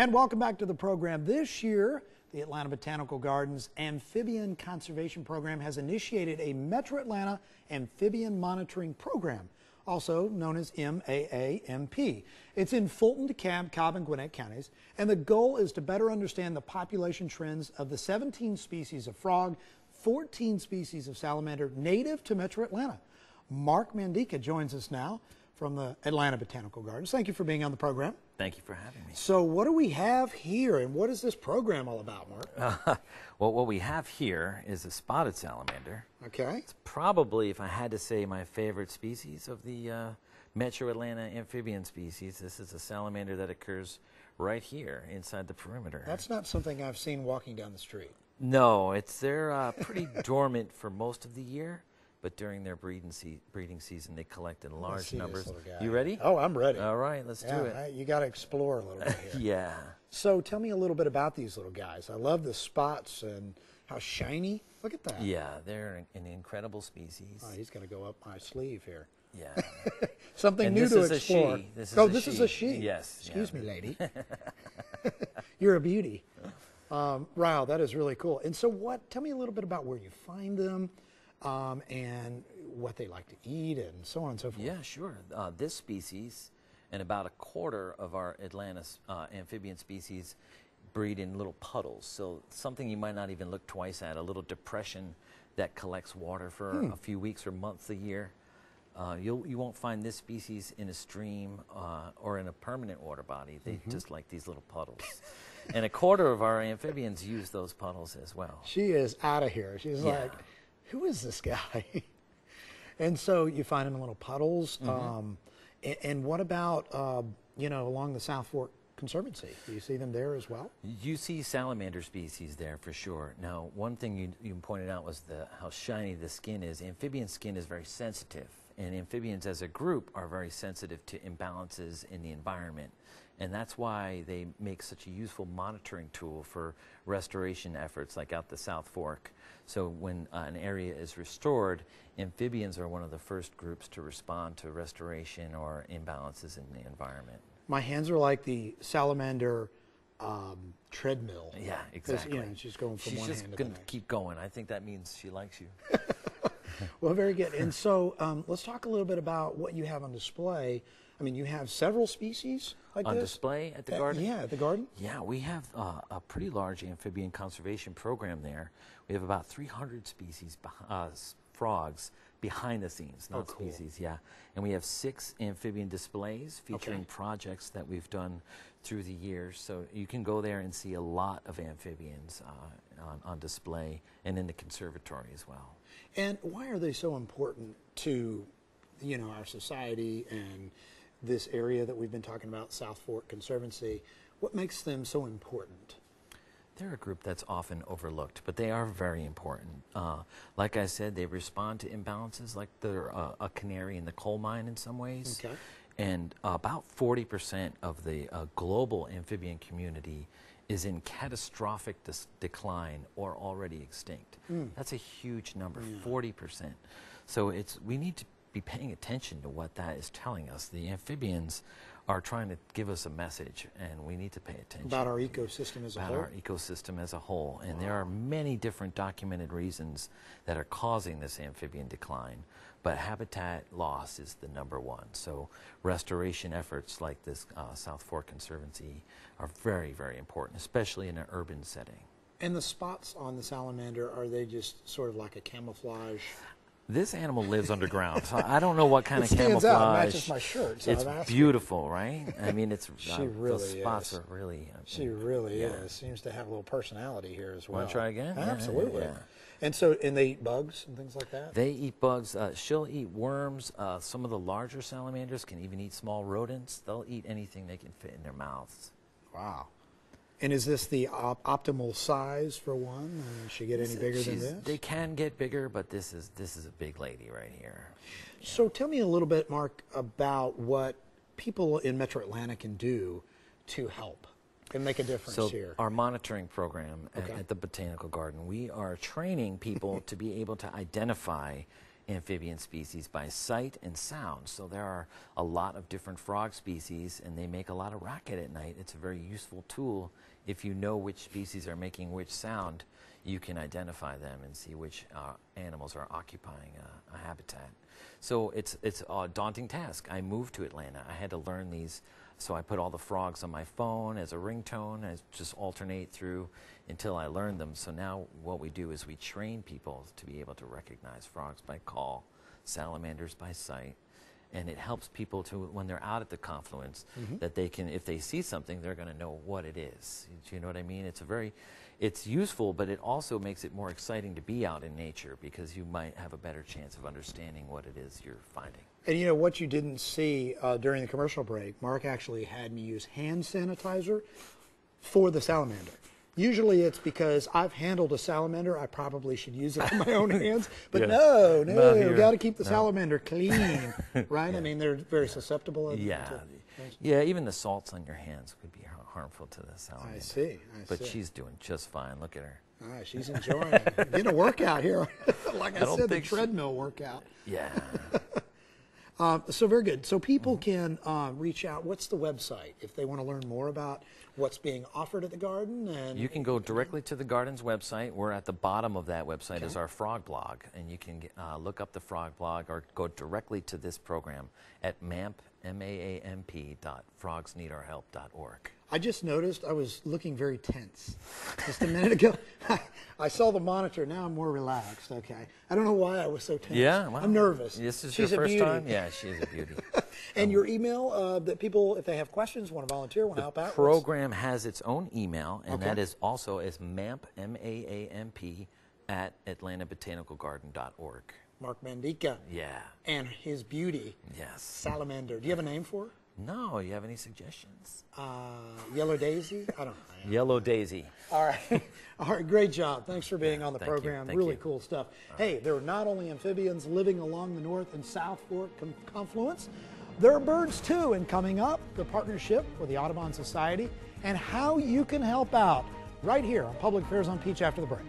And welcome back to the program. This year, the Atlanta Botanical Gardens Amphibian Conservation Program has initiated a Metro Atlanta Amphibian Monitoring Program, also known as MAAMP. It's in Fulton, DeKalb, Cobb, and Gwinnett counties, and the goal is to better understand the population trends of the 17 species of frog, 14 species of salamander native to Metro Atlanta. Mark Mandica joins us now from the Atlanta Botanical Gardens. Thank you for being on the program. Thank you for having me. So, what do we have here, and what is this program all about, Mark? Uh, well, what we have here is a spotted salamander. Okay. It's probably, if I had to say, my favorite species of the uh, Metro Atlanta amphibian species. This is a salamander that occurs right here inside the perimeter. That's not something I've seen walking down the street. No, it's they're uh, pretty dormant for most of the year but during their breeding, se breeding season, they collect in large numbers. You ready? Oh, I'm ready. All right, let's yeah, do it. you got to explore a little bit here. yeah. So tell me a little bit about these little guys. I love the spots and how shiny. Look at that. Yeah, they're an incredible species. Oh, he's going to go up my sleeve here. Yeah. Something and new to explore. This oh, a this she. is a she. Yes. Excuse yeah. me, lady. You're a beauty. Um, wow, that is really cool. And so, what? Tell me a little bit about where you find them, um, and what they like to eat and so on and so forth. Yeah, sure. Uh, this species and about a quarter of our Atlanta's uh, amphibian species breed in little puddles. So something you might not even look twice at, a little depression that collects water for hmm. a few weeks or months a year. Uh, you'll, you won't find this species in a stream uh, or in a permanent water body. They mm -hmm. just like these little puddles. and a quarter of our amphibians use those puddles as well. She is out of here. She's yeah. like, who is this guy? And so you find them in little puddles. Mm-hmm. Um, and, and, what about, uh, you know, along the South Fork Conservancy? Do you see them there as well? You see salamander species there for sure. Now, one thing you, you pointed out was the, how shiny the skin is. Amphibian skin is very sensitive, and amphibians as a group are very sensitive to imbalances in the environment. And that's why they make such a useful monitoring tool for restoration efforts like out the South Fork. So when uh, an area is restored, amphibians are one of the first groups to respond to restoration or imbalances in the environment. My hands are like the salamander um, treadmill. Yeah, exactly. You know, she's going from she's one just hand going to keep going. I think that means she likes you. well, very good. And so um, let's talk a little bit about what you have on display. I mean, you have several species like on this? display at the garden. Yeah, at the garden. Yeah, we have uh, a pretty large amphibian conservation program there. We have about 300 species, uh, frogs behind the scenes, not oh, cool. species. Yeah, and we have six amphibian displays featuring okay. projects that we've done through the years. So you can go there and see a lot of amphibians uh, on, on display and in the conservatory as well. And why are they so important to, you know, our society and this area that we've been talking about, South Fork Conservancy? What makes them so important? They're a group that's often overlooked, but they are very important. Uh, like I said, they respond to imbalances like they're uh, a canary in the coal mine in some ways. Okay. And about 40% of the uh, global amphibian community is in catastrophic decline or already extinct. Mm. That's a huge number, yeah. 40%. So it's we need to be paying attention to what that is telling us. The amphibians are trying to give us a message, and we need to pay attention. About our ecosystem as a whole? About our ecosystem as a whole. And wow. there are many different documented reasons that are causing this amphibian decline, but habitat loss is the number one. So restoration efforts like this uh, South Fork Conservancy are very, very important, especially in an urban setting. And the spots on the salamander, are they just sort of like a camouflage? This animal lives underground, so I don't know what kind it of camouflage. Out, matches my shirt. So it's beautiful, right? I mean, it's she uh, really those spots is. are really. Uh, she really yeah. is. Seems to have a little personality here as well. Want to try again? Absolutely. Yeah, yeah. And so, and they eat bugs and things like that. They eat bugs. Uh, she'll eat worms. Uh, some of the larger salamanders can even eat small rodents. They'll eat anything they can fit in their mouths. Wow. And is this the op optimal size for one? Should she get any bigger than this? They can get bigger, but this is this is a big lady right here. So tell me a little bit, Mark, about what people in Metro Atlanta can do to help and make a difference so here. Our monitoring program okay. at, at, the Botanical Garden, we are training people to be able to identify amphibian species by sight and sound. So there are a lot of different frog species, and they make a lot of racket at night. It's a very useful tool. If you know which species are making which sound, you can identify them and see which uh, animals are occupying a, a habitat. So it's it's a daunting task. I moved to Atlanta. I had to learn these. So I put all the frogs on my phone as a ringtone. I just alternate through until I learned them. So now what we do is we train people to be able to recognize frogs by call, salamanders by sight, and it helps people to when they're out at the confluence that they can if they see something they're going to know what it is. Do you know what I mean? It's a very it's useful, but it also makes it more exciting to be out in nature because you might have a better chance of understanding what it is you're finding. And you know what you didn't see uh, during the commercial break? Mark actually had me use hand sanitizer for the salamander. Usually it's because I've handled a salamander. I probably should use it in my own hands. But Yeah. no, no, here. got to keep the No. salamander clean, right? I mean, they're very susceptible. Yeah, to- yeah. Even the salts on your hands could be harmful to the salamander. I see. I But see. she's doing just fine. Look at her. Right, she's enjoying it. Getting a workout here. like I, I said, the think she- treadmill workout. Yeah. Um, so very good. So people Mm-hmm. can um, reach out. What's the website if they want to learn more about what's being offered at the garden? And You can go directly to the garden's website. We're at the bottom of that website is our frog blog, and you can uh, look up the frog blog or go directly to this program at mamp, M-A-A-M-P dot frogsneedourhelp.org. I just noticed I was looking very tense just a minute ago. I saw the monitor. Now I'm more relaxed. Okay. I don't know why I was so tense. Yeah, well, I'm nervous. This is She's your first time? Yeah, she is a beauty. And your email uh, that people, if they have questions, want to volunteer, want to help out. what's- program has its own email, and Okay. that is also is mamp, M-A-A-M-P, at atlantabotanicalgarden.org. Mark Mandica Yeah. and his beauty, Yes. salamander. Do you have a name for her? No, you have any suggestions? Uh, Yellow Daisy? I don't know. Yellow Daisy. All right. All right. Great job. Thanks for being Yeah, on the program. really you. cool stuff. Hey, there are not only amphibians living along the North and South Fork confluence, there are birds too. And coming up, the partnership with the Audubon Society and how you can help out right here on Public Affairs on Peach after the break.